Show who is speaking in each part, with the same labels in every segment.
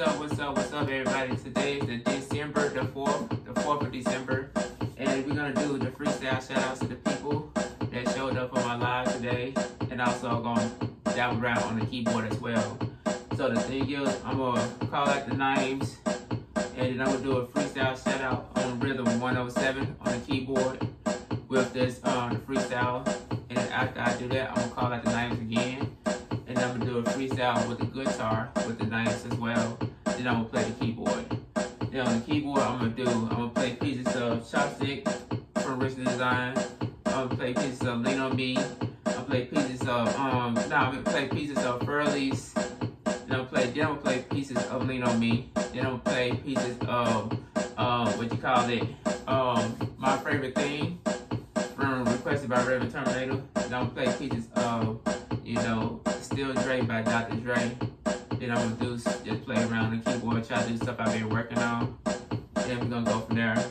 Speaker 1: up, what's up, what's up, everybody? Today is the December, the 4th, the 4th of December. And we're to do the freestyle shout outs to the people that showed up on my live today. And also to dabble around on the keyboard as well. So the thing is, I'm to call out the names. And then I'm to do a freestyle shout out on Rhythm 107 on the keyboard with this uh, freestyle. And after I do that, I'm to call out the names again and I'm gonna do a freestyle with the guitar with the names as well. Then I'm gonna play the keyboard. Then on the keyboard, I'm gonna do I'm gonna play pieces of Chopstick from Richard Design. I'm gonna play pieces of Lean on Me. Gonna play pieces of um. No, I'm gonna play pieces of Fur Elise. Then gonna play. Then gonna play pieces of Lean on Me. Then gonna play pieces of um what you call it um my favorite thing from requested by Reverend Terminator. Then I'm gonna play pieces of you know Still Dre by Dr. Dre. Then I'm gonna do just play around the keyboard, try to do stuff I've been working on. Then we're gonna go from there.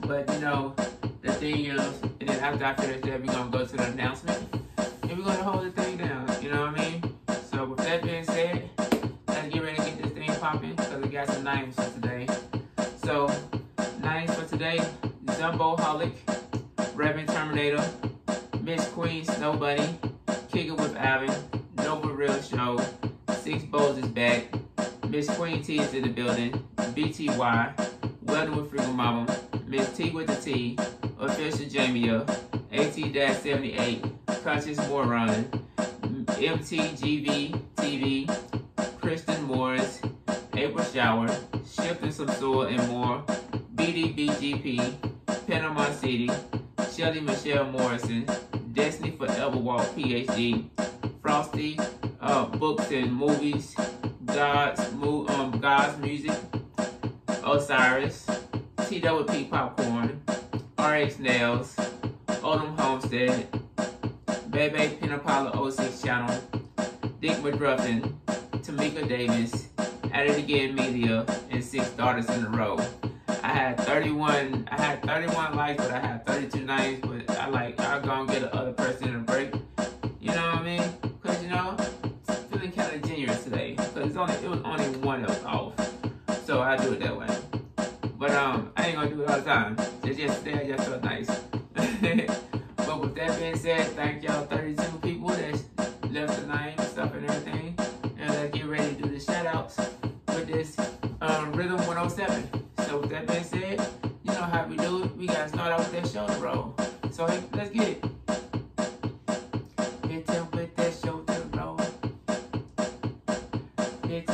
Speaker 1: But you know, the thing is, and then after I finish that, we're gonna go to the announcement. And we're gonna hold the thing down, you know what I mean? So with that being said, let's get ready to get this thing popping because we got some names for today. So, names for today, Zomboholic, Reverend Terminator, Miss Queen Bunny, Kick It with Alvin, Nova Real Show, Six Bowls is back, Miss Queen T is in the building, BTY, Weldon with Freaking Mama, Miss T with the T, Official Jamia, AT-78, Conscious Moron, MTGV TV, Kristen Morris, April Shower, Shifting Some Soil and more, BDBGP, Panama City, Shelly Michelle Morrison, Destiny Forever Walk PhD, Frosty, uh, Books and Movies, God's, um, God's Music, Osiris, TWP Popcorn, RX Nails, Odom Homestead, Bebe Pinapala 06 Channel, Dick McDruffin, Tameka Davis, At It Again Media, and Six Daughters in a Row. I had 31, I had 31 likes, but I had 32 names, but I like, I'll go and get the other person a break. You know what I mean? Cause you know, I'm feeling kind of generous today. Cause it's only, it was only one of off. So I do it that way. But um, I ain't gonna do it all the time. Just yesterday, I just felt nice. Hit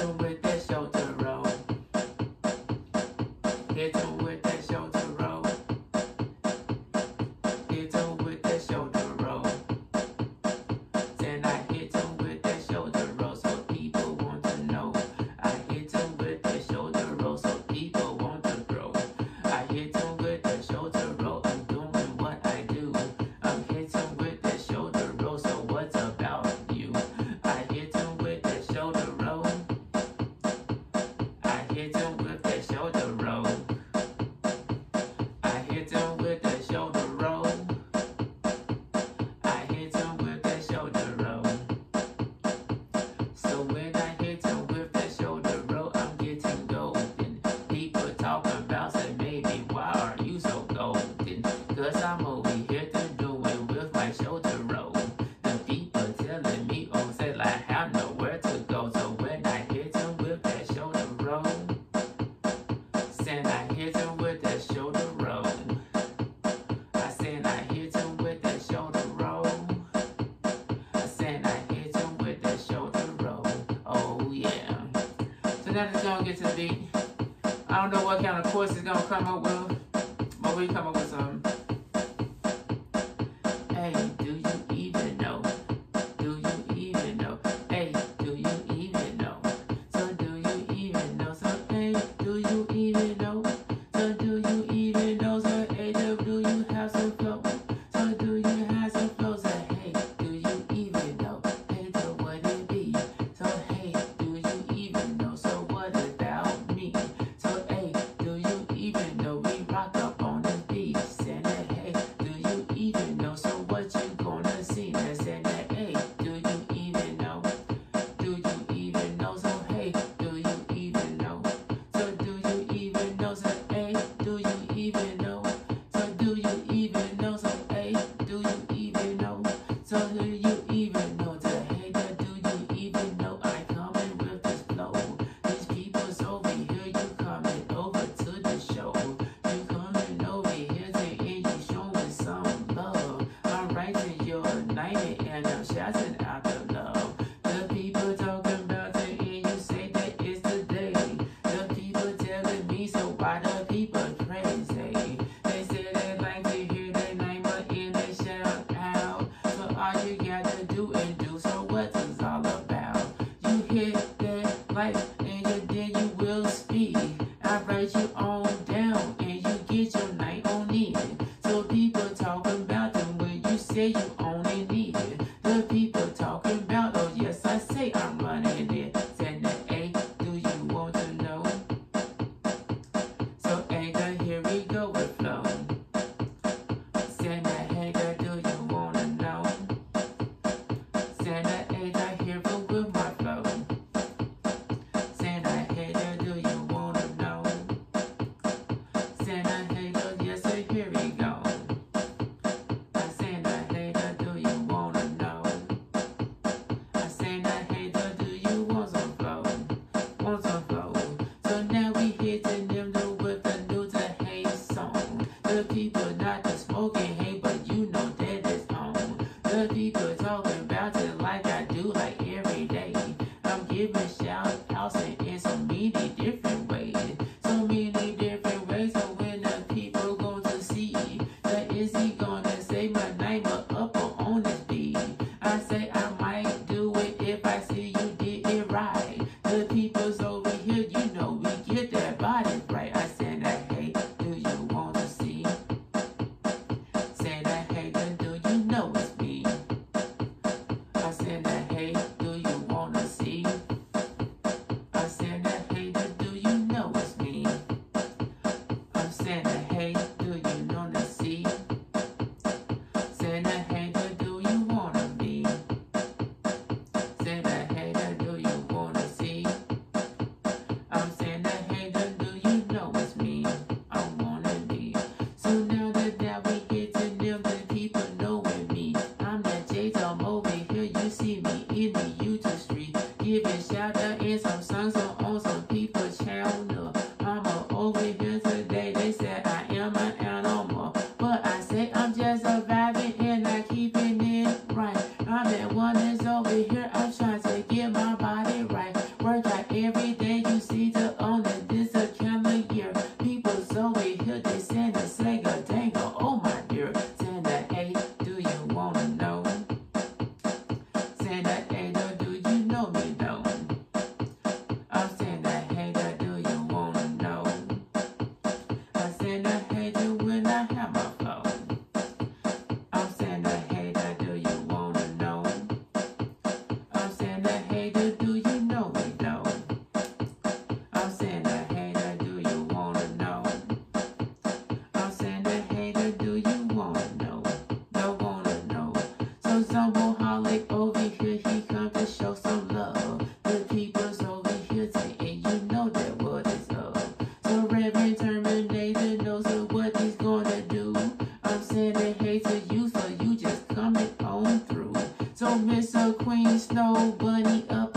Speaker 1: So now just gonna get to So Mr. Queen Snow Bunny up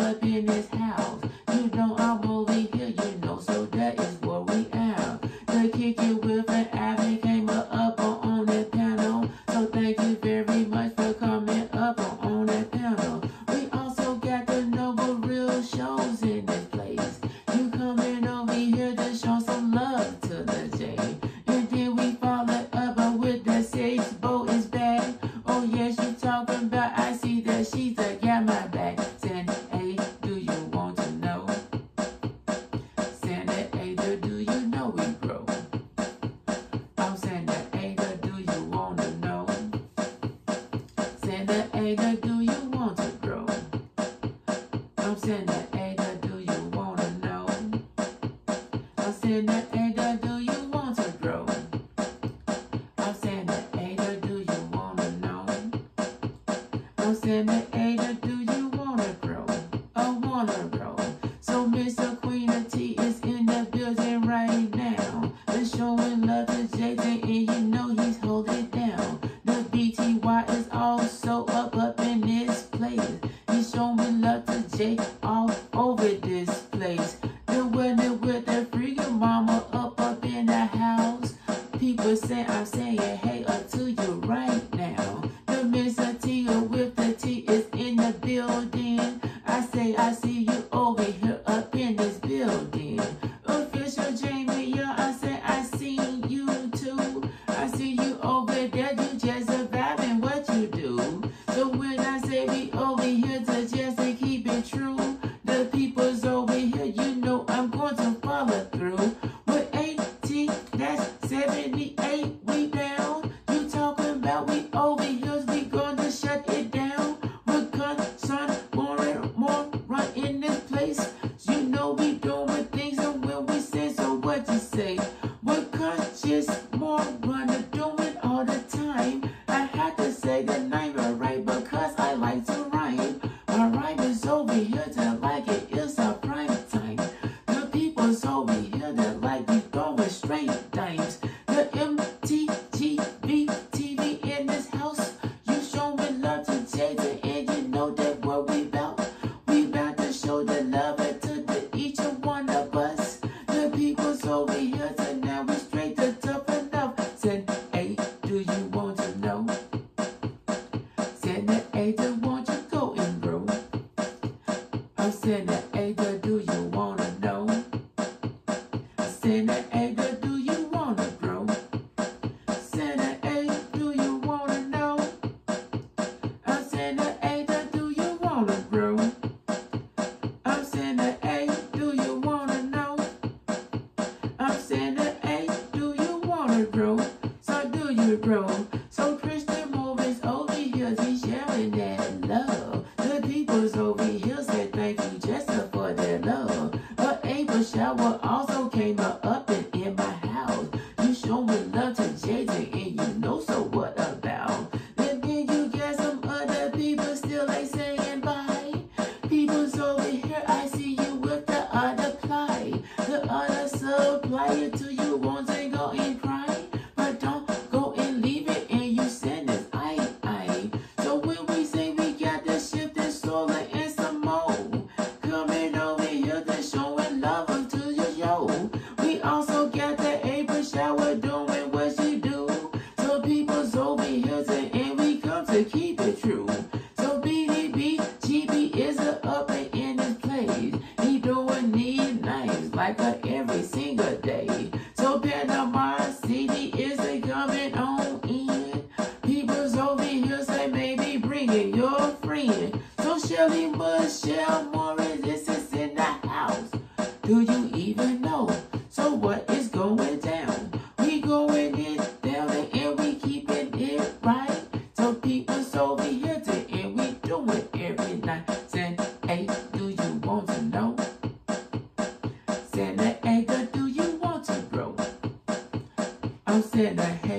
Speaker 1: 对对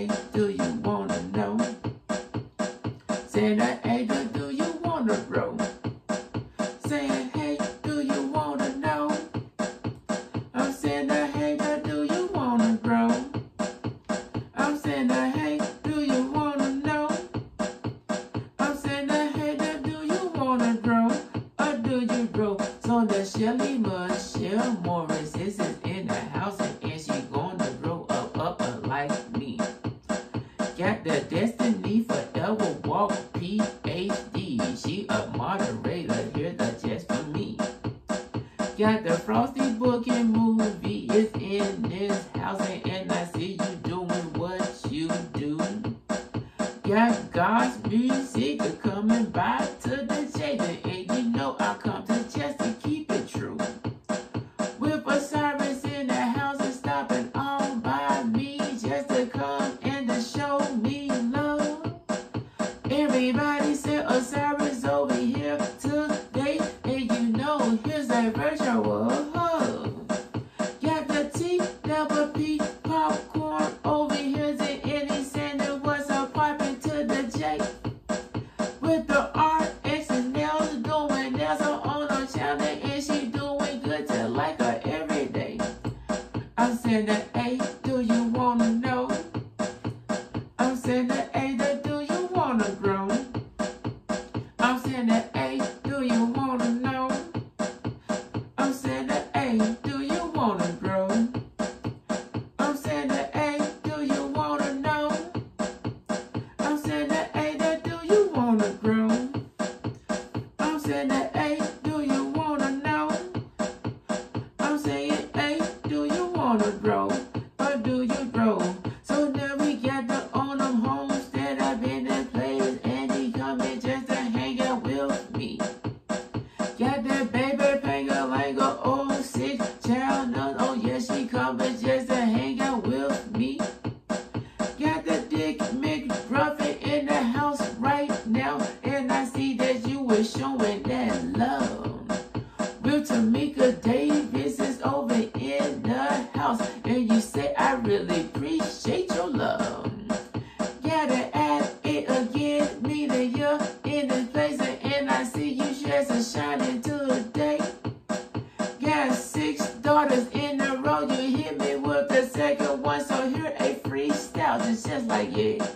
Speaker 1: so-and-so here A freestyle It's just like, yeah.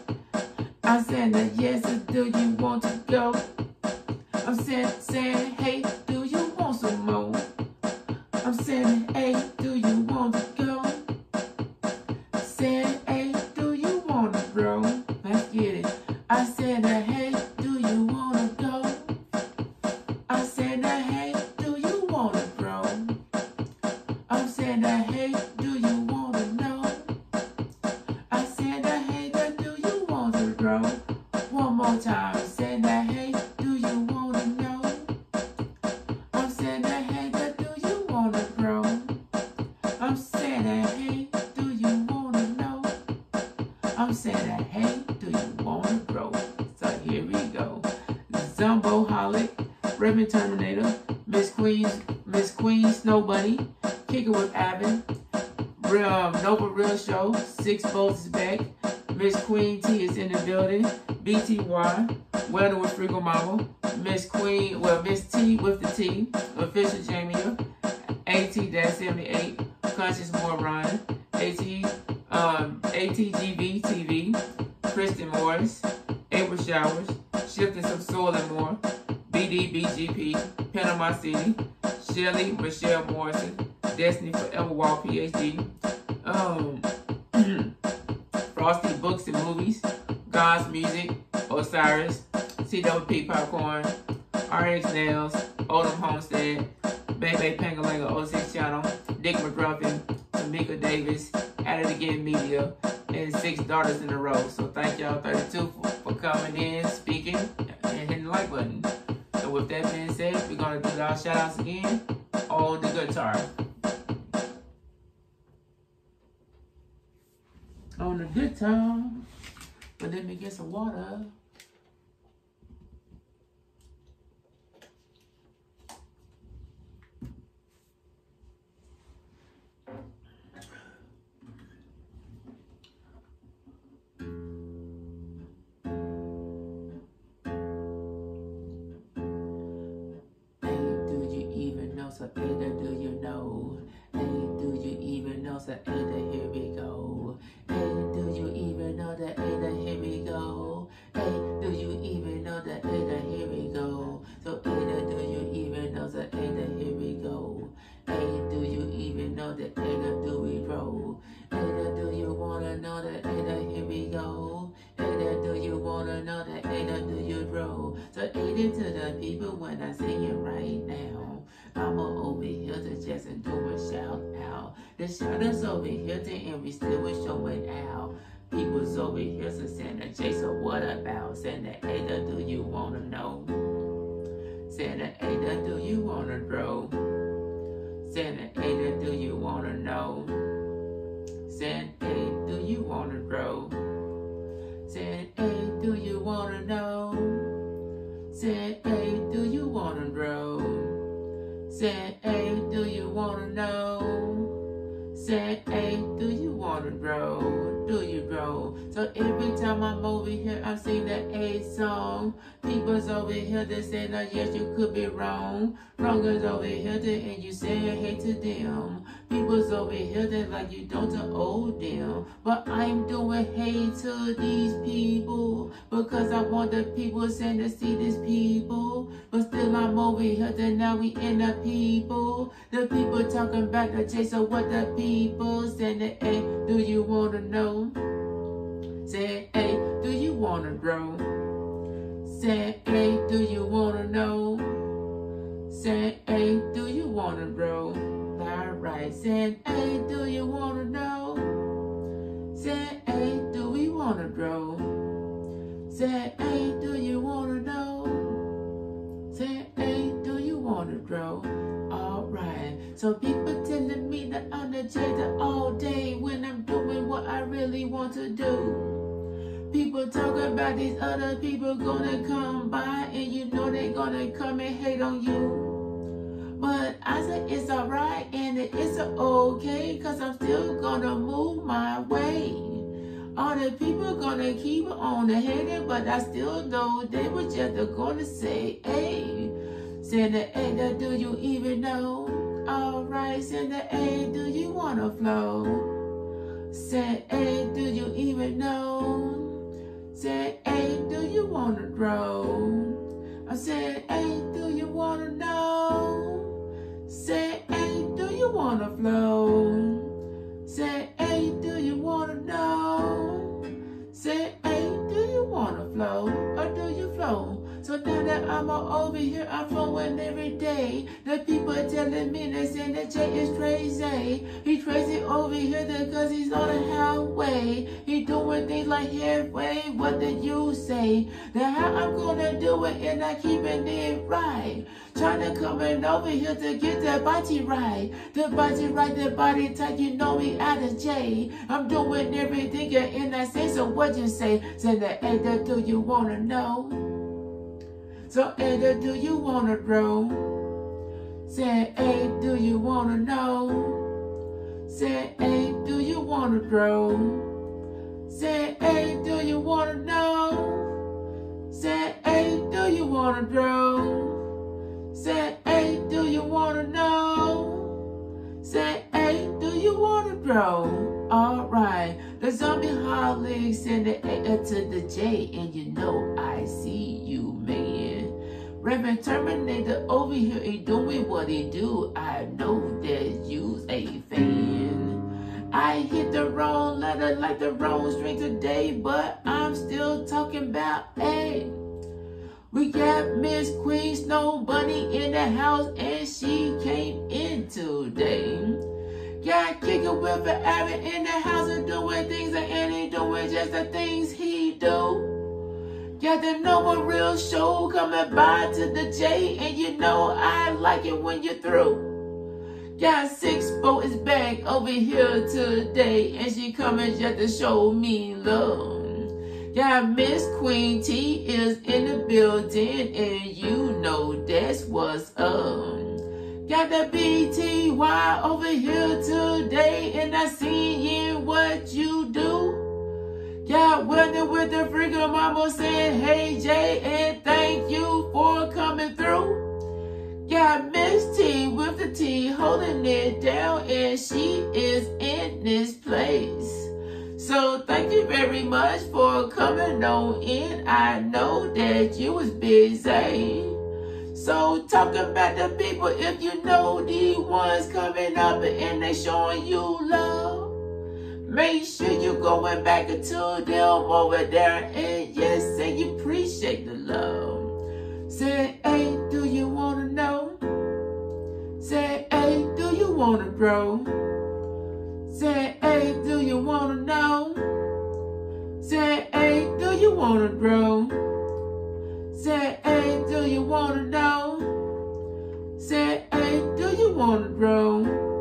Speaker 1: Um, Frosty Books and Movies, God's Music, Osiris, TWP Popcorn, RX Nails, Odom Homestead, Bebe Pangalanga 06 Channel, Dick McGruffin, Tameka Davis, At It Again Media, and Six Daughters in a Row. So thank y'all 32 for, for coming in, speaking, and hitting the like button. So with that being said, we're going to do our shout outs again on the guitar. On a good time. But let me get some water. so Ada, do you know? Hey, do you even know? So Ada, here we go. Hey, do you even know that Ada, here we go? Hey, do you even know that Ada, here we go? So Ada, do you even know that Ada, here we go? Hey, do you even know that Ada, do we roll? Ada, do you wanna know that Ada, here we go? Ada, do you wanna know that Ada, do you roll? So Ada to the people when I sing it right now. I'm over here to just do a shout out. The shouters over here to and we still was showing out. People's over here to Santa J, so what about? Santa Ada, do you wanna know? Santa Ada, do you wanna grow? Santa Ada, do you wanna know? Santa, do you wanna grow? Santa, do you wanna know? Say, hey, do you wanna know? So every time I'm over here, I'm singing that A song. People's over here that say, no, oh, yes, you could be wrong. Wrong is over here that, and you say hate to them. People's over here that like you don't to owe them. But I'm doing hate to these people because I want the people saying to see these people. But still I'm over here that now we in the people. The people talking the chase of what the people saying that hey, do you wanna know? Say hey, do you wanna grow? Say hey, do you wanna know? Say hey, do you wanna grow? Alright, say hey, do you wanna know? Say hey, do we wanna grow? Say hey, do you wanna know? Say hey, do you wanna grow? Alright, so people telling me that I'm the jada all day when I'm doing what I really want to do. People talk about these other people gonna come by and you know they gonna come and hate on you. But I said it's alright and it's okay cause I'm still gonna move my way. All the people gonna keep on the hating, but I still know they were just gonna say, hey. The A, do you even know? Alright, the A, do you wanna flow? Say A, do you even know? Say A, do you wanna grow? I said, hey, do you wanna know? Say, hey, do you wanna flow? Say, hey, do you wanna know? Say, Now that I'm all over here, I'm flowing every day. The people telling me that that Jay is crazy. He crazy over here because he's on the highway. He doing things like halfway. What did you say? Now how I'm gonna do it and I keeping it right. Trying to come in over here to get that body right. The body right, the body tight, you know me out of J. I'm doing everything and I say, so what you say? That, hey, that do you wanna know? So, that do you wanna grow? Say, hey, do you wanna know? Say, hey, do you wanna grow? Say, hey, do you wanna know? Say, hey, do you wanna grow? Say, hey, do you wanna know? Say, hey, do you wanna grow? Alright, the zombie holics send the A to the J, and you know I see. Reverend Terminator over here ain't doing what he do. I know that you's a fan. I hit the wrong letter like the wrong string today, but I'm still talking about A. We got Miss Queen Snow Bunny in the house and she came in today. Got kicking with Aaron in the house and doing things that ain't doing just the things he do. Got the number real show coming by to the J, and you know I like it when you're through. Got six boat is back over here today, and she coming just to show me love. Got Miss Queen T is in the building, and you know that's what's up. Got the BTY over here today, and I seeing what you do. Weather with the freaking mama saying, hey Jay, and thank you for coming through. Got Miss T with the T holding it down, and she is in this place. So thank you very much for coming on in. I know that you was busy. So talk about the people if you know the ones coming up and they showing you love. Make sure you're going back to them over there and yes, say you appreciate the love. Say, hey, do you wanna know? Say, hey, do you wanna grow? Say, hey, do you wanna know? Say, hey, do you wanna grow? Say, hey, do you wanna know? Say, hey, do you wanna grow?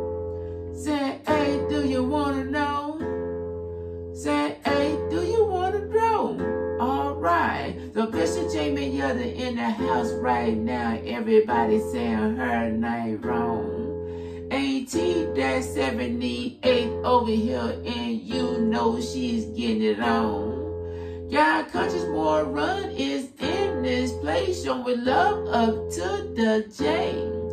Speaker 1: Say, hey, do you wanna know? Say, hey, do you want to know? All right. So Bishop Jamie Yoder in the house right now. Everybody saying her name wrong. AT that's 78 over here and you know she's getting it on. God Conscious More Run is in this place showing love up to the J.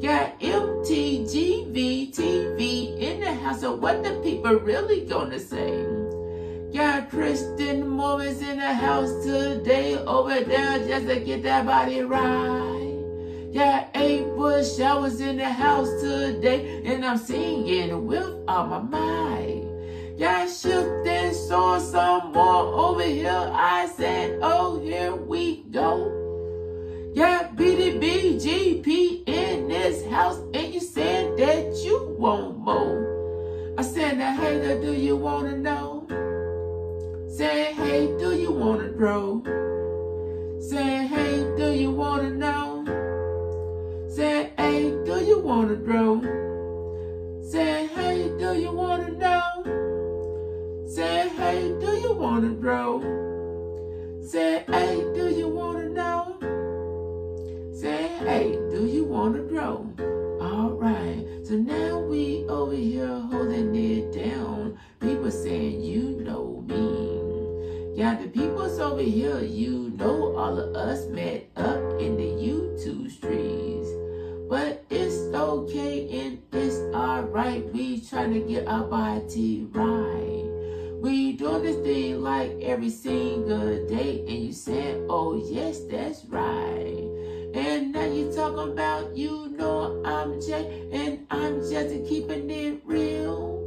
Speaker 1: Got MTGV TV in the house, so what the people really gonna say? Got Kristen Morris in the house today over there just to get that body right. Got April Showers in the house today and I'm singing with all my might. Got shifting saw some more over here. I said, oh, here we go. Got BDBGP in this house and you said that you want more. I said, now, hey, do you want to know? Say, hey, do you wanna grow? Say, hey, do you wanna know? Say, hey, do you wanna grow? Say, hey, do you wanna know? Say, hey, do you wanna grow? Say, hey, do you wanna know? Say, hey, do you wanna grow? Alright, so now we over here holding it down. People saying, you know me. Yeah, the people's over here, you know all of us met up in the YouTube streets. But it's okay and it's alright. We trying to get our body right. We doing this thing like every single day and you said, oh yes, that's right. And now you talking about, you know I'm Jay and I'm just keeping it real.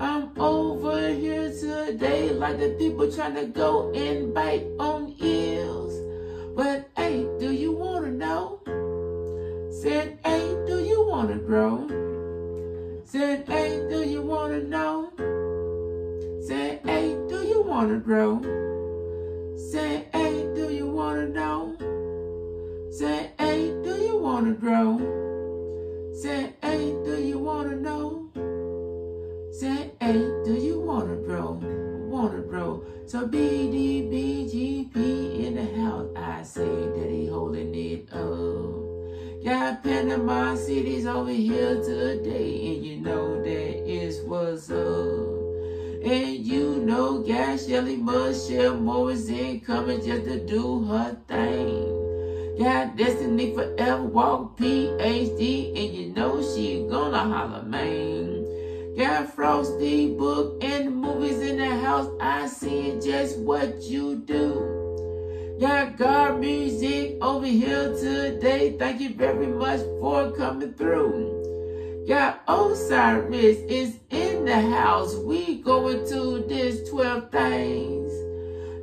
Speaker 1: I'm over here today like the people trying to go and bite on eels. But hey, do you want to know? Said, hey, do you want to grow? Said, hey, do you wanna know? Said, hey, do you wanna grow? Said, hey, do you wanna know? Said, hey, do you wanna grow? Say, hey, do you wanna know? Say, hey, do you wanna grow? Wanna grow? So BDBGP in the house, I say that he holding it up. Got Panama City's over here today, and you know that is what's up. And you know, Gas Shelly Michelle Morrison coming just to do her thing. Got Destiny Forever Walk PhD, and you know she gonna holler, man. Got Frosty book and the movies in the house. I see just what you do. Got God music over here today. Thank you very much for coming through. Got Osiris is in the house. We going to this 12 things.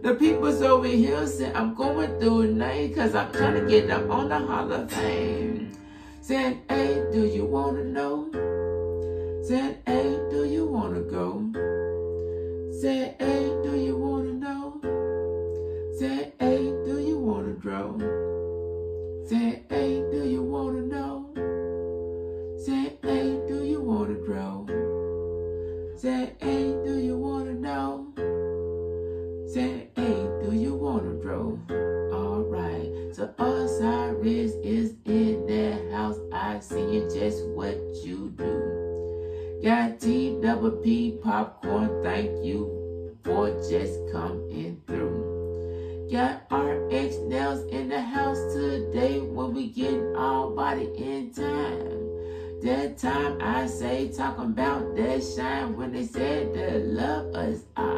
Speaker 1: The people's over here say I'm going through night because I'm trying to get up on the Hall of Fame. Saying, hey, do you want to know? Saying, hey, do you want to go? Saying, hey, do you want to know? Saying, hey, do you want to grow? Saying, hey, do you want talking about that shine when they said that love us I.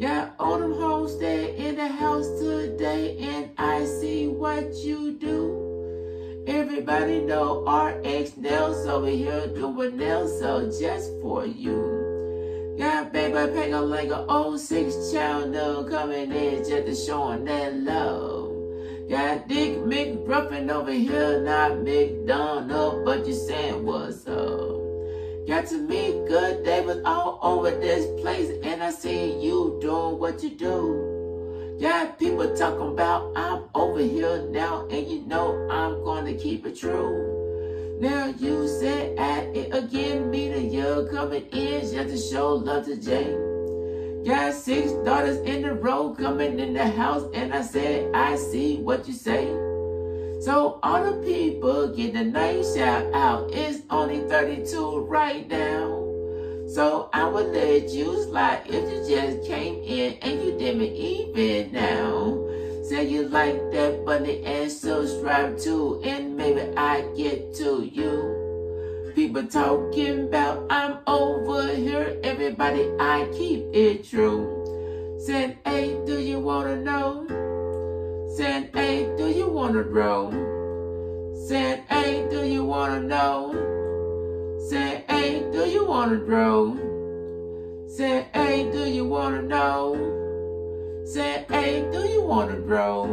Speaker 1: Got Odom Homestead in the house today and I see what you do. Everybody know RX Nails over here doing nails so just for you. Got Baby Pega like an 06 child channel coming in just to showing that love. Got Dick McBruffin over here, not McDonald, but you saying what's up. Got to meet good David all over this place, and I see you doing what you do. Got people talking about I'm over here now, and you know I'm gonna keep it true. Now you said at it again, me the year coming in just to show love to Jay. Got six daughters in the row coming in the house, and I said, I see what you say. So all the people get a nice shout out. It's only 32 right now. So I would let you slide if you just came in and you didn't even now. Say you like that bunny and subscribe too, and maybe I get to you. People talking about I'm over here. Everybody, I keep it true. Said, hey, do you wanna know? Said, hey, do you wanna grow? Said, hey, do you wanna know? Said, hey, do you wanna grow? Said, hey, do you wanna know? Said, hey, do you wanna grow?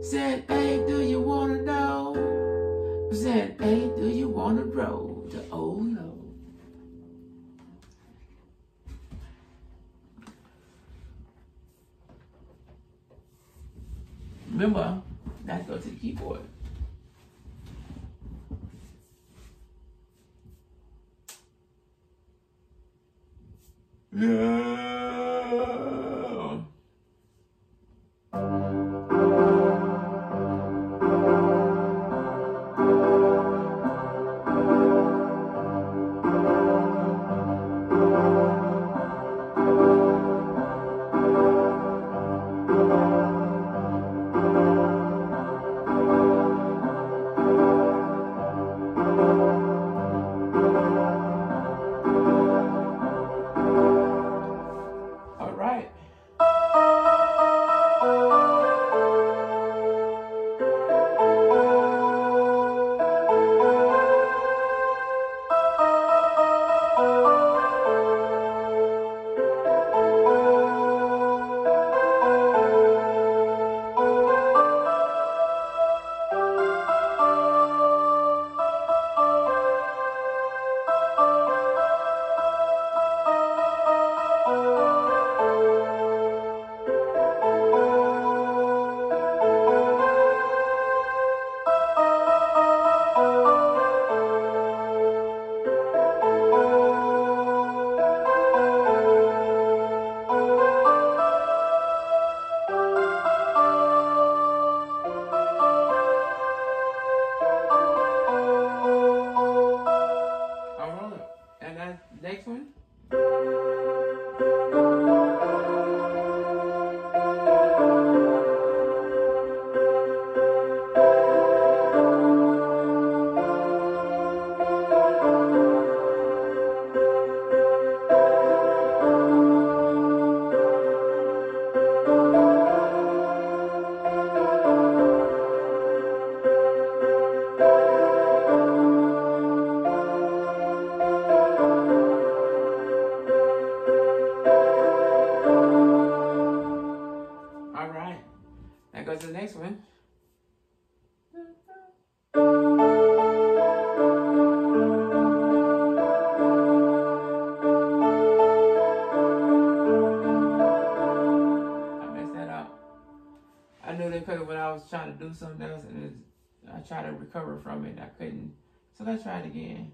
Speaker 1: Said, hey, do you wanna know? Said, hey, do you wanna grow to old Remember, that go to the keyboard. Yeah. recover from it. I couldn't. So let's try it again.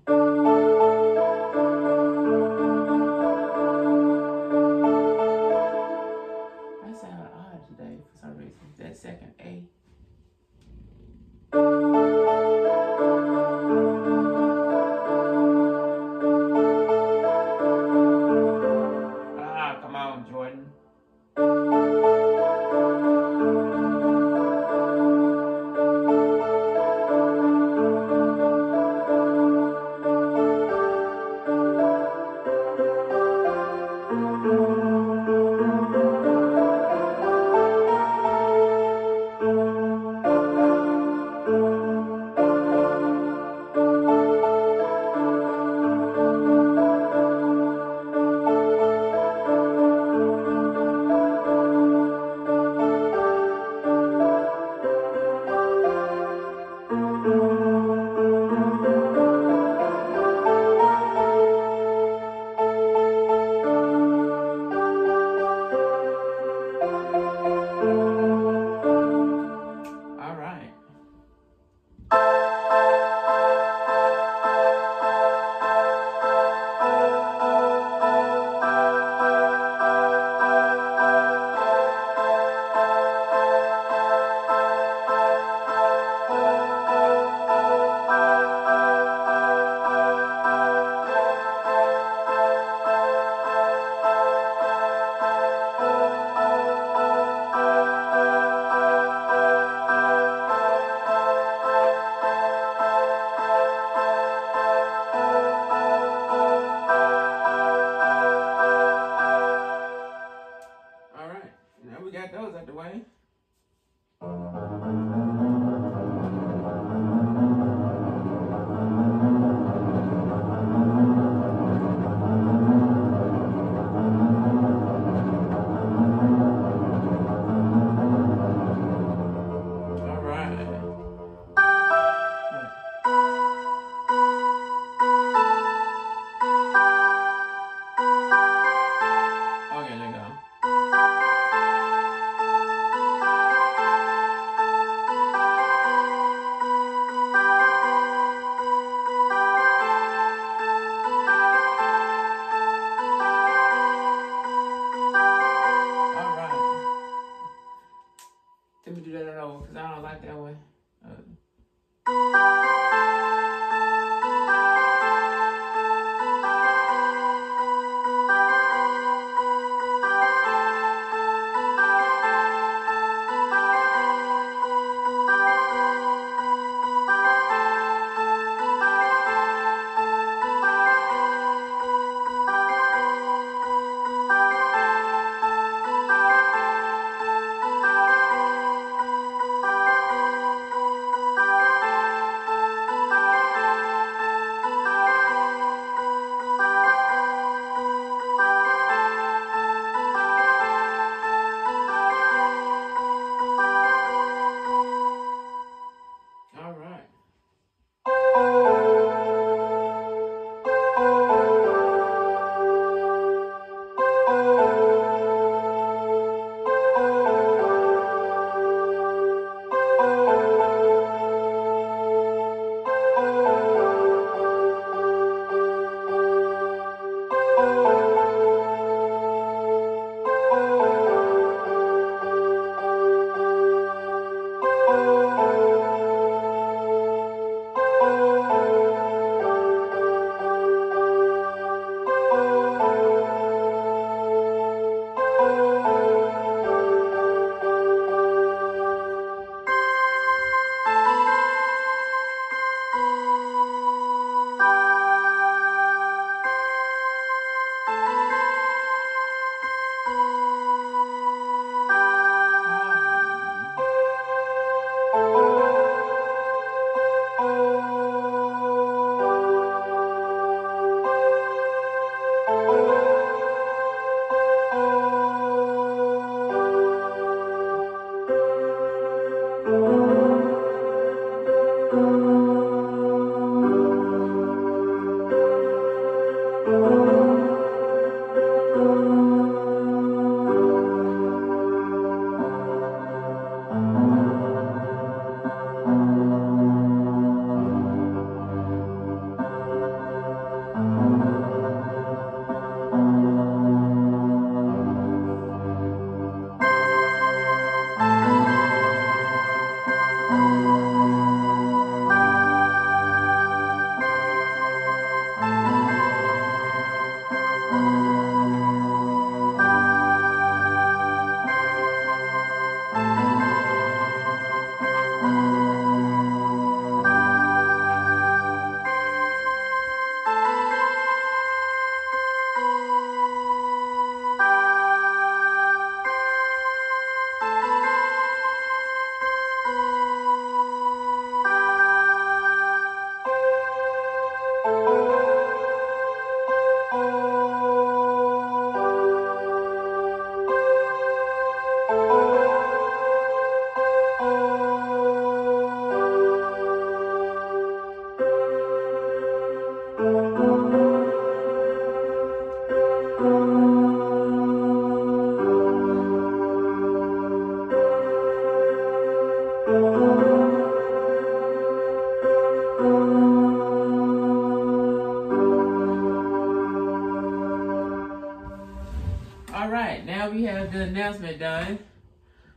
Speaker 1: The announcement done.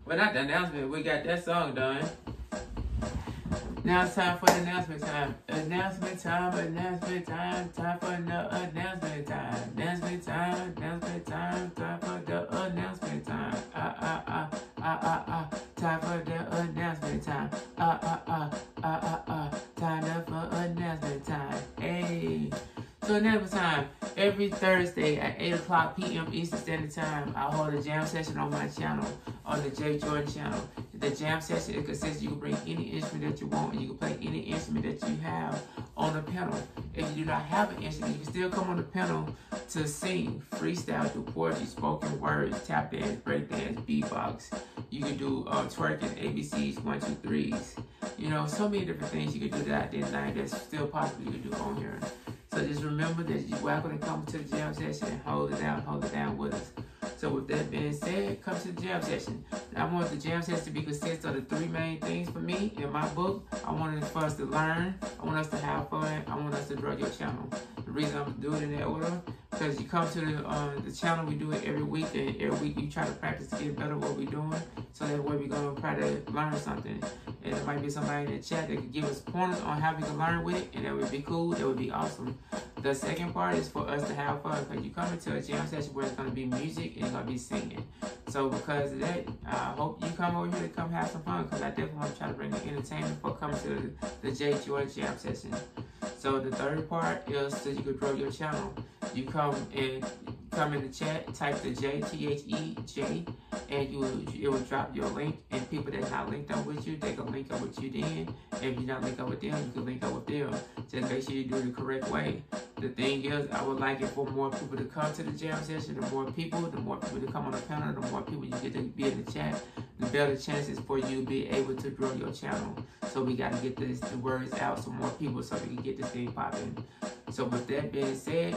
Speaker 1: Well, not the announcement, we got that song done. Now it's time for the announcement time. Announcement time, announcement time, time for the announcement time. Announcement time, announcement time, time for the announcement time. Ah, ah, ah, ah, ah, ah, Thursday at 8 o'clock p.m. Eastern Standard Time, I'll hold a jam session on my channel, on the Jay Jordan channel. The jam session it consists you can bring any instrument that you want and you can play any instrument that you have on the panel. If you do not have an instrument, you can still come on the panel to sing, freestyle, do poetry, spoken word, tap dance, break dance, beatbox. You can do uh, twerking, ABCs, one, two, threes. You know, so many different things you can do that day night that's still possible you can do on here. So just remember that you're welcome to come to the jam session and hold it down, hold it down with us. So with that being said, come to the jam session. I want the jam session to be consist of the three main things for me in my book. I want for us to learn. I want us to have fun. I want us to grow your channel. The reason I'm doing it in that order, because you come to the uh, the channel, we do it every week, and every week you try to practice to get better what we're doing. So that way we're gonna try to learn something. And there might be somebody in the chat that could give us pointers on how we can learn with it, and that would be cool. That would be awesome. The second part is for us to have fun because you come into a jam session where it's going to be music and to be singing. So because of that, I hope you come over here to come have some fun because I definitely want to try to bring the entertainment for coming to the, the Jordan Jam session. So the third part is that you can grow your channel. You come and come in the chat, type the J T H E J, and you will, it will drop your link. And people that not linked up with you, they can link up with you then. If you're not linked up with them, you can link up with them. Just make sure you do it the correct way. The thing is, I would like it for more people to come to the jam session. The more people, the more people to come on the panel, the more people you get to be in the chat, the better chances for you be able to grow your channel. So we got to get this the words out to more people so we can get this thing popping. So with that being said,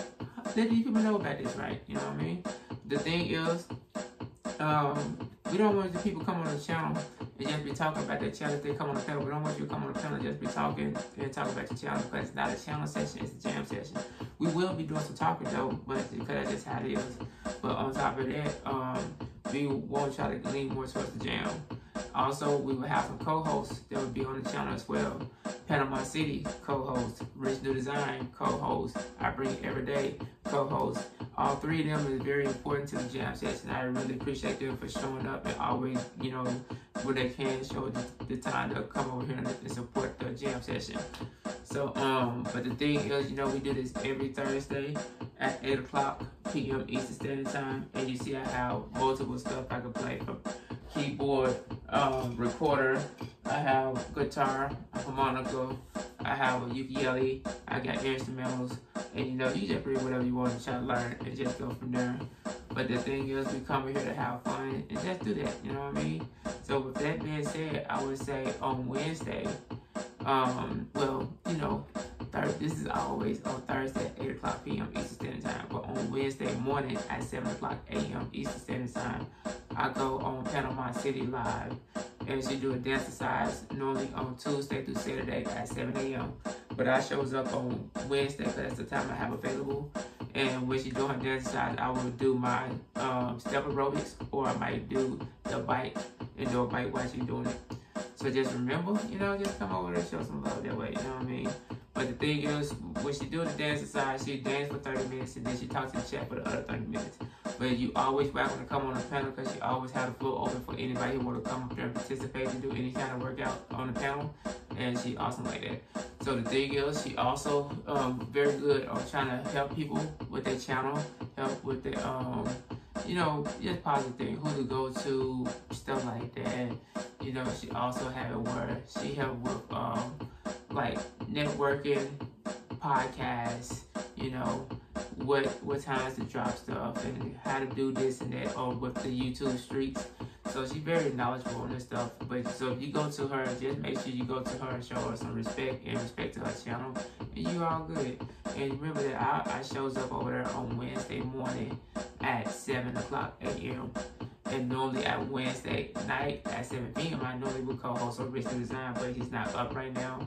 Speaker 1: let these people know about this, right? You know what I mean? The thing is, um, we don't want the people come on the channel and just be talking about their channel. They come on the panel, we don't want you to come on the panel just be talking and talk about your channel because it's not a channel session, it's a jam session. We will be doing some talking though, but because that's just how it is. But on top of that, um, we won't try to lean more towards the jam. Also, we will have some co-hosts that will be on the channel as well. Panama City co-host, Rich New Design co-host, I bring every day co-host. All three of them is very important to the jam session. I really appreciate them for showing up and always, you know, when they can show the, the time to come over here and support the jam session. So, um, but the thing is, you know, we do this every Thursday at 8 o'clock p.m. Eastern Standard Time, and you see I have multiple stuff I can play from keyboard, um, recorder, I have guitar, a harmonica, I have a ukulele, I got instrumentals, and you know, you just bring whatever you want to try to learn and just go from there. But the thing is, we come here to have fun and just do that, you know what I mean? So with that being said, I would say on Wednesday, um, well, you know, this is always on Thursday at 8 o'clock p.m. Eastern Standard Time. But on Wednesday morning at 7 o'clock a.m. Eastern Standard Time, I go on Panama City Live. And she do a dance exercise normally on Tuesday through Saturday at 7 a.m. But I shows up on Wednesday because that's the time I have available. And when she doing her dance exercise, I will do my um, step aerobics or I might do the bike, indoor bike while she's doing it. So just remember, you know, just come over and show some love that way, you know what I mean? But the thing is, when she do the dance exercise, she dance for 30 minutes and then she talks to the chat for the other 30 minutes. But you always welcome to come on the panel because she always have the floor open for anybody who want to come up there and participate and do any kind of workout on the panel. And she awesome like that. So the thing is, she also um, very good on trying to help people with their channel, help with the um, you know, just positive thing, who to go to, stuff like that. You know, she also have it where she help with um like networking, podcasts, you know, what what times to drop stuff and how to do this and that or with the YouTube streets. So she's very knowledgeable on this stuff. But so if you go to her, just make sure you go to her and show her some respect and respect to her channel and you all good. And remember that I, I shows up over there on Wednesday morning at 7 o'clock a.m. And normally at Wednesday night at 7 p.m. I normally would co-host Original Design, but he's not up right now.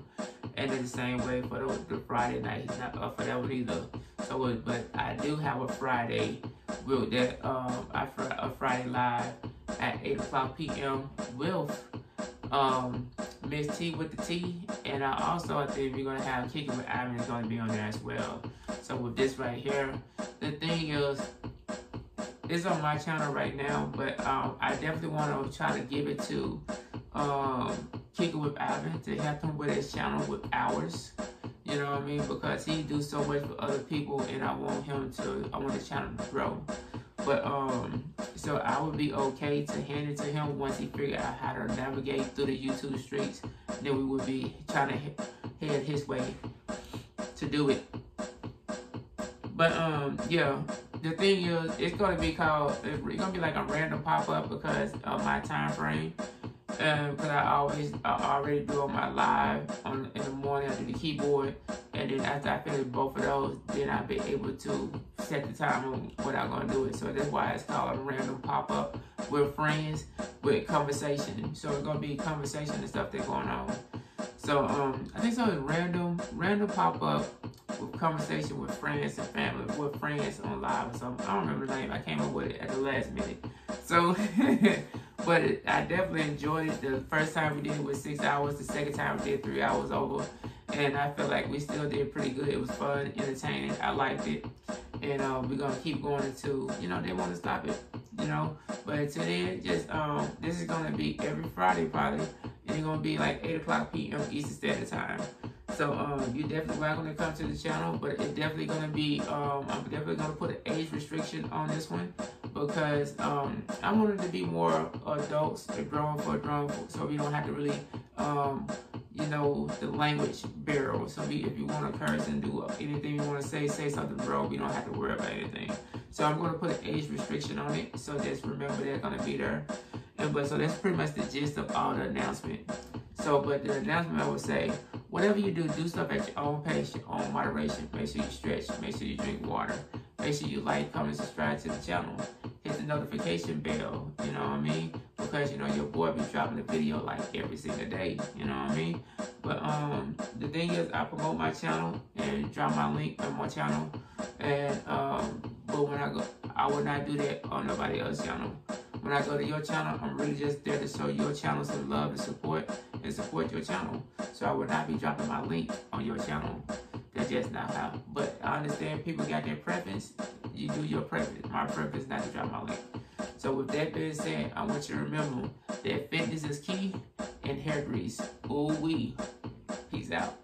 Speaker 1: And in the same way for the, the Friday night, he's not up for that one either. So, but I do have a Friday with that um I fr- a Friday live at 8 o'clock p.m. with um Miss T with the Tea. And I also I think we're gonna have Kicking with Ivan is gonna be on there as well. So with this right here, the thing is it's on my channel right now, but um, I definitely want to try to give it to um, Kick It with Ivan to help him with his channel with ours. You know what I mean? Because he do so much for other people, and I want him to. I want the channel to grow. But um, so I would be okay to hand it to him once he figure out how to navigate through the YouTube streets. Then we would be trying to head his way to do it. But um, yeah, the thing is, it's gonna be called. It's gonna be like a random pop up because of my time frame. Because um, I always, I already do on my live on in the morning. I do the keyboard, and then after I finish both of those, then I'll be able to set the time on what I'm gonna do it. So that's why it's called a random pop up with friends with conversation. So it's gonna be conversation and stuff that's going on. So um, I think so. It's random, random pop up with conversation with friends and family, with friends on live or something. I don't remember the name. I came up with it at the last minute. So, but I definitely enjoyed it. The first time we did it was six hours. The second time we did three hours over. And I feel like we still did pretty good. It was fun, entertaining. I liked it. And uh, we're going to keep going until, you know, they want to stop it, you know. But until then, just, um, this is going to be every Friday probably. And it's going to be like 8 o'clock p.m. Eastern Standard Time. So um, you're definitely welcome to come to the channel, but it's definitely gonna be um, I'm definitely gonna put an age restriction on this one because um, I wanted to be more adults and grown for grown, so we don't have to really um, you know the language barrel. So we, if you want to curse and do anything you want to say, say something, bro. We don't have to worry about anything. So I'm gonna put an age restriction on it. So just remember they're gonna be there. And but so that's pretty much the gist of all the announcement. So, but the announcement I would say Whatever you do, do stuff at your own pace, your own moderation. Make sure you stretch. Make sure you drink water. Make sure you like, comment, subscribe to the channel. Hit the notification bell, you know what I mean? Because, you know, your boy be dropping a video like every single day, you know what I mean? But um, the thing is, I promote my channel and drop my link on my channel. And, um, but when I go, I would not do that on nobody else's channel. When I go to your channel, I'm really just there to show your channel some love and support and support your channel. So I would not be dropping my link on your channel. That's just not how. But I understand people got their preference. You do your preference. My preference is not to drop my link. So with that being said, I want you to remember that fitness is key and hair grease. Ooh wee. Peace out.